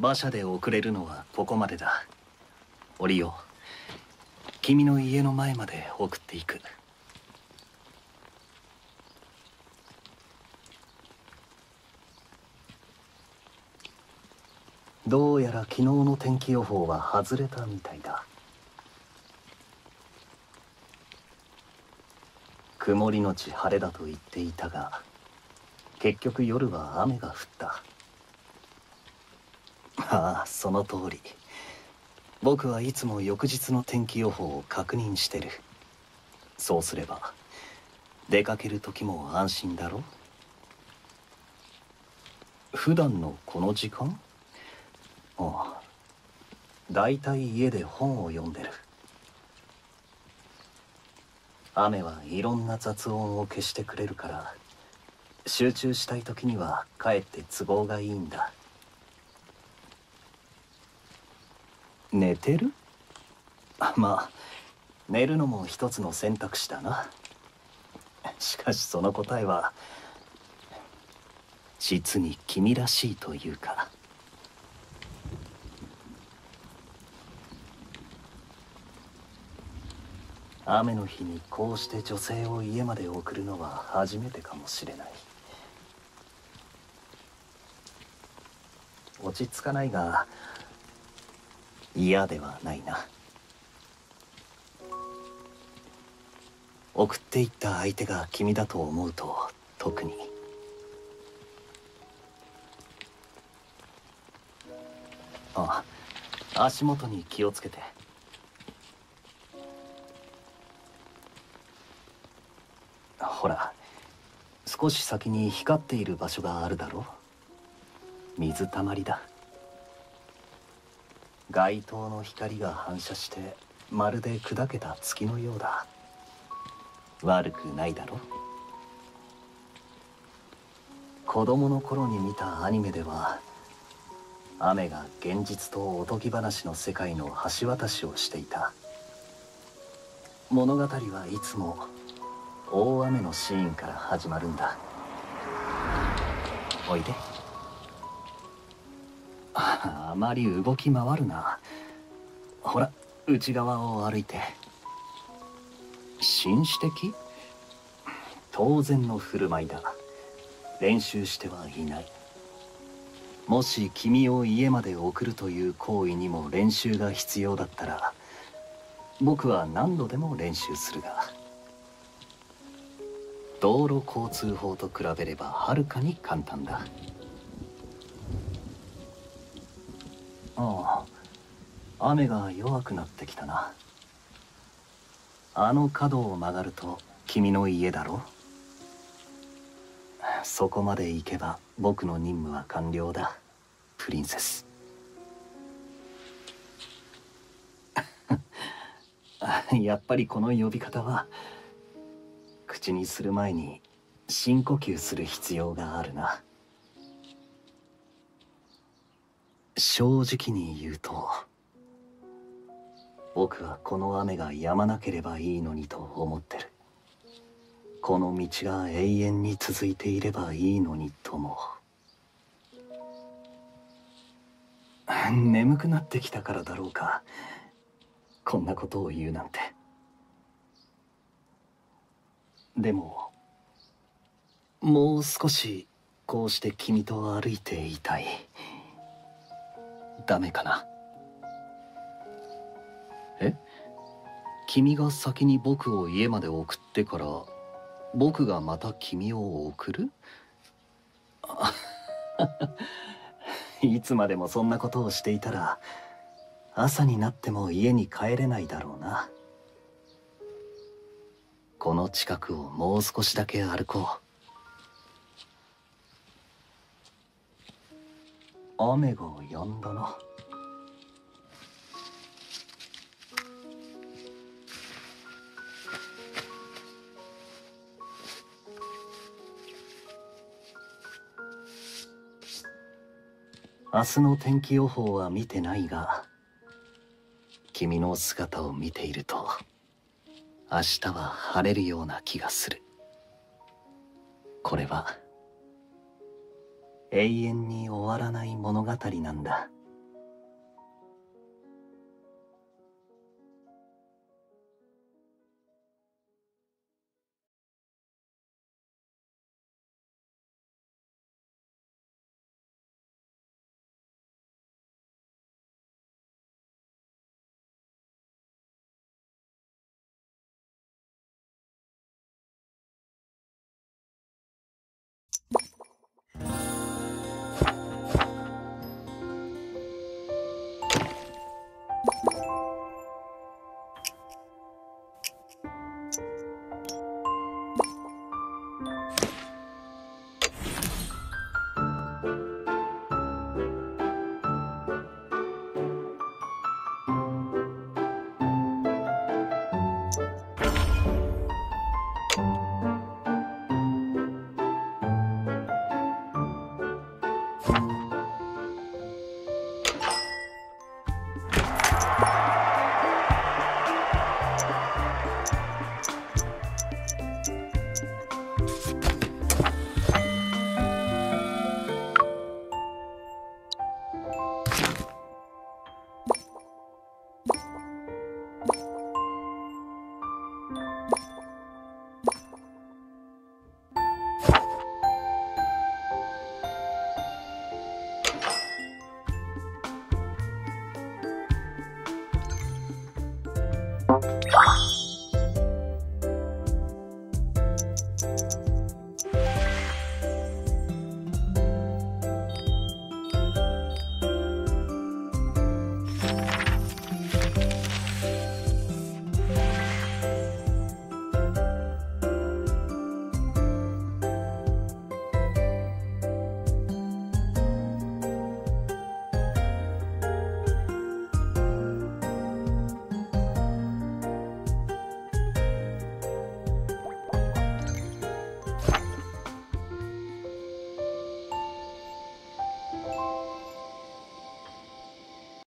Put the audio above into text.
馬車で送れるのはここまでだ。降りよう。君の家の前まで送っていく。どうやら昨日の天気予報は外れたみたいだ。曇りのち晴れだと言っていたが結局夜は雨が降った。ああその通り。僕はいつも翌日の天気予報を確認してる。そうすれば出かける時も安心だろ？普段のこの時間？ああ大体家で本を読んでる。雨はいろんな雑音を消してくれるから集中したい時にはかえって都合がいいんだ。寝てる？まあ寝るのも一つの選択肢だな。しかしその答えは実に君らしいというか。雨の日にこうして女性を家まで送るのは初めてかもしれない。落ち着かないが嫌ではないな。送っていった相手が君だと思うと特に。あ足元に気をつけて。ほら少し先に光っている場所があるだろう。水たまりだ。街灯の光が反射してまるで砕けた月のようだ。悪くないだろ？子供の頃に見たアニメでは雨が現実とおとぎ話の世界の橋渡しをしていた。物語はいつも大雨のシーンから始まるんだ。おいで。あまり動き回るな。ほら内側を歩いて。紳士的？当然の振る舞いだ。練習してはいない。もし君を家まで送るという行為にも練習が必要だったら僕は何度でも練習するが。道路交通法と比べればはるかに簡単だ。ああ雨が弱くなってきたな。あの角を曲がると君の家だろ？そこまで行けば僕の任務は完了だ。プリンセス。やっぱりこの呼び方は口にする前に深呼吸する必要があるな。正直に言うと僕はこの雨が止まなければいいのにと思ってる。この道が永遠に続いていればいいのにとも眠くなってきたからだろうかこんなことを言うなんて。でももう少しこうして君と歩いていたい。ダメかな？え？君が先に僕を家まで送ってから僕がまた君を送る？いつまでもそんなことをしていたら朝になっても家に帰れないだろうな。この近くをもう少しだけ歩こう。雨が止んだな明日の天気予報は見てないが君の姿を見ていると明日は晴れるような気がする。これは永遠に終わらない物語なんだ。Bye.